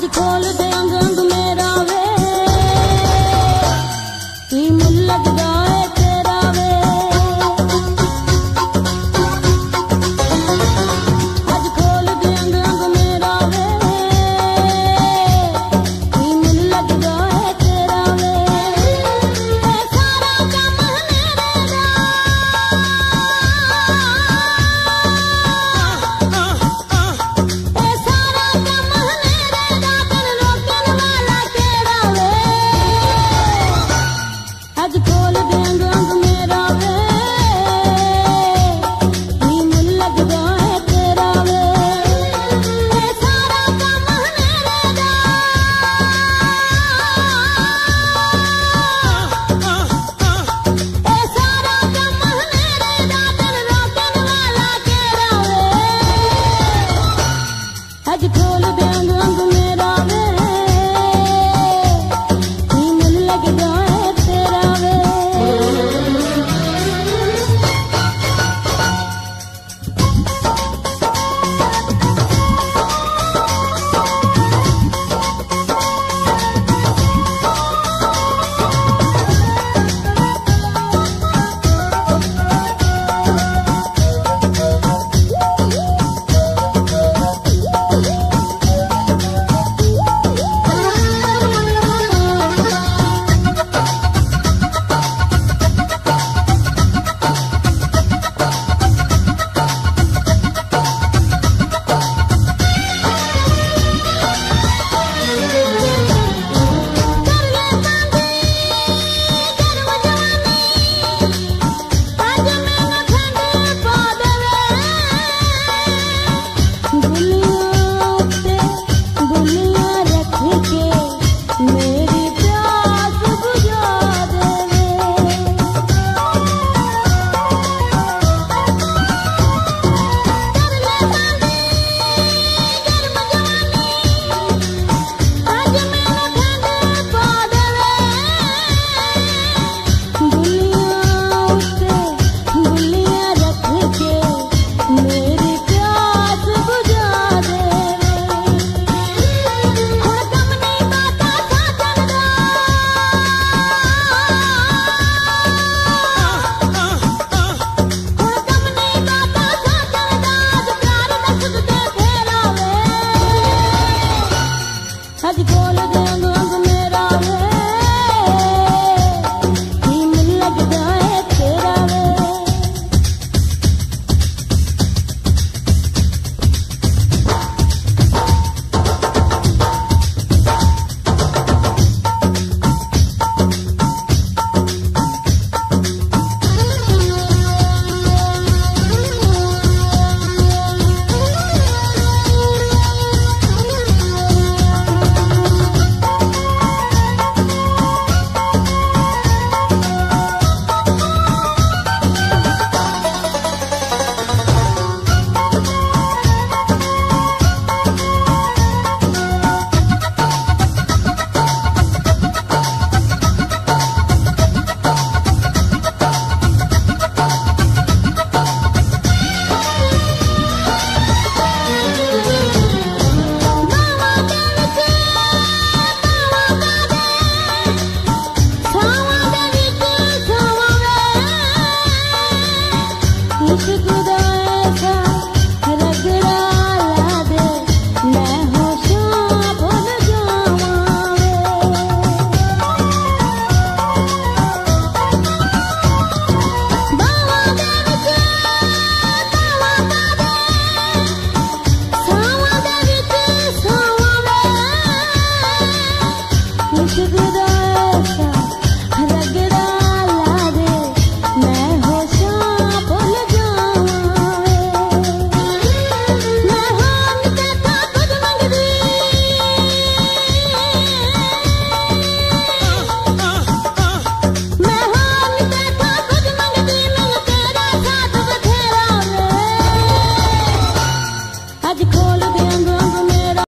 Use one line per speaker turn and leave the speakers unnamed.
hadi kol be sugar